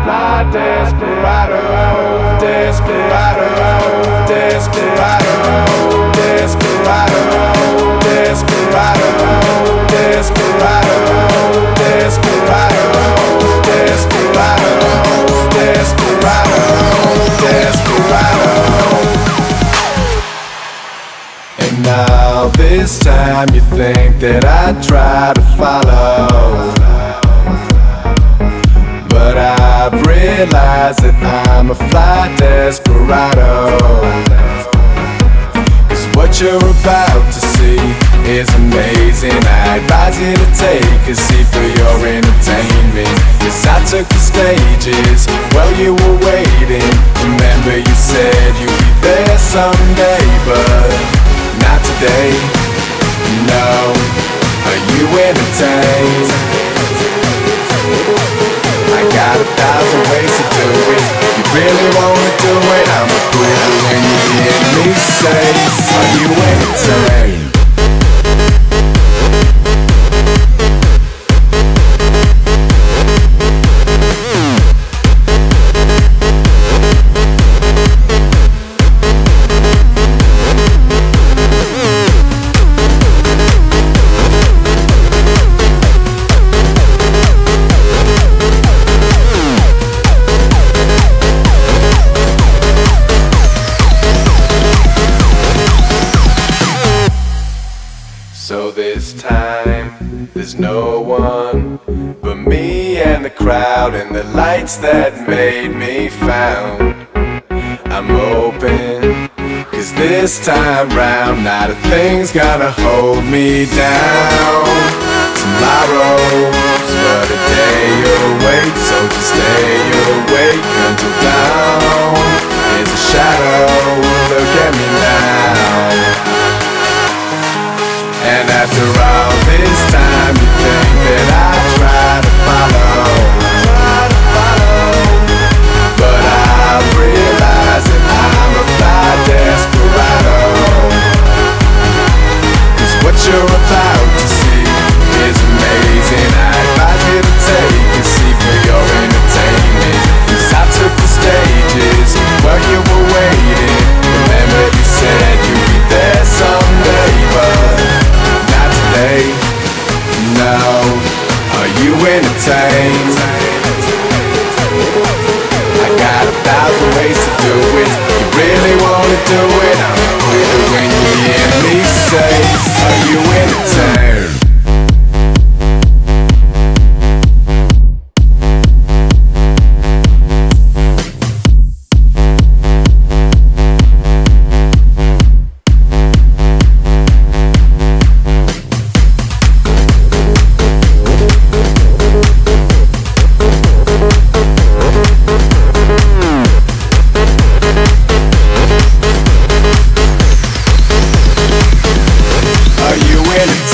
desperado, desperado, desperado, desperado, desperado, desperado, desperado, desperado. And now this time you think that I try to follow I've realized that I'm a fly desperado. Cause what you're about to see is amazing. I advise you to take a seat for your entertainment. Cause I took the stages while you were waiting. Remember you said you'd be there someday But not today. No, are you entertained? I got a thousand really wanna do it I'ma quit it when you hear me say this time, there's no one but me and the crowd and the lights that made me found. I'm open, cause this time round, not a thing's gonna hold me down. Tomorrow's but a day away, so just stay awake until entertain. I got a thousand ways to do it. You really wanna do it? piel